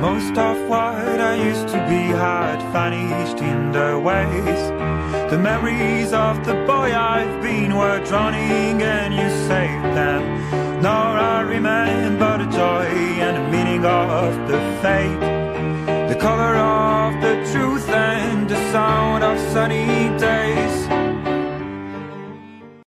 Most of what I used to be had vanished in the ways. The memories of the boy I've been were drowning and you saved them. Now I remember the joy and the meaning of the fate. The color of the truth and the sound of sunny days.